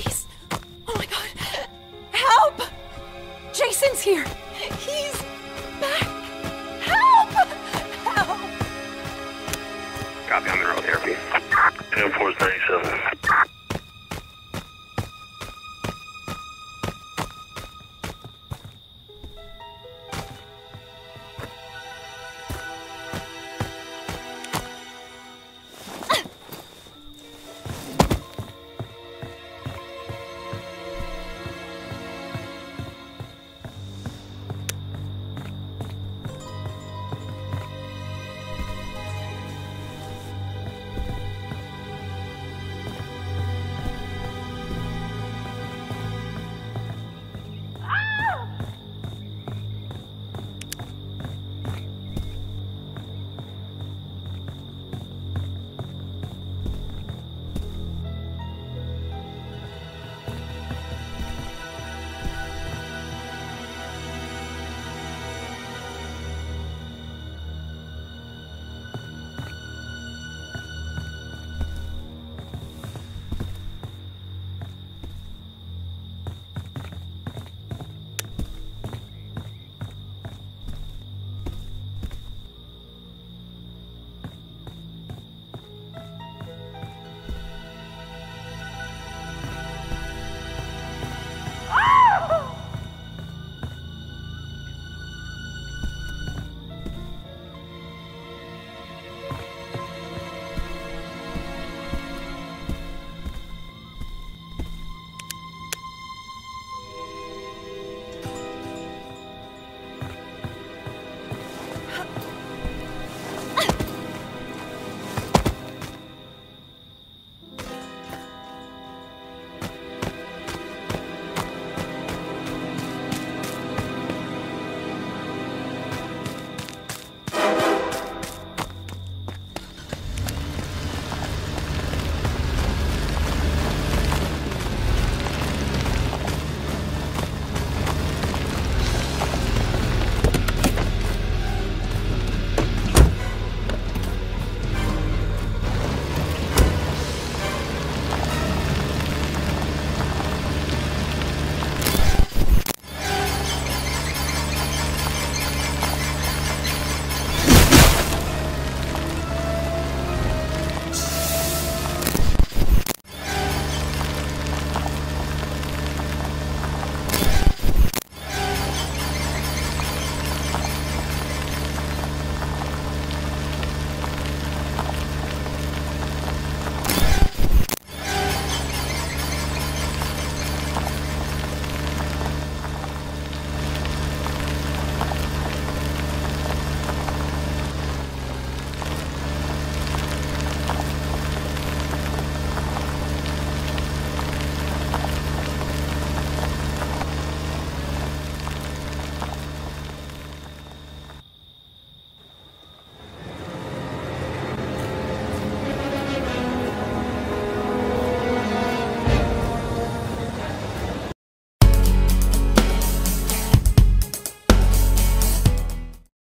Please. Oh my god. Help! Jason's here. He's back. Help! Help! Copy on the road. 10 497.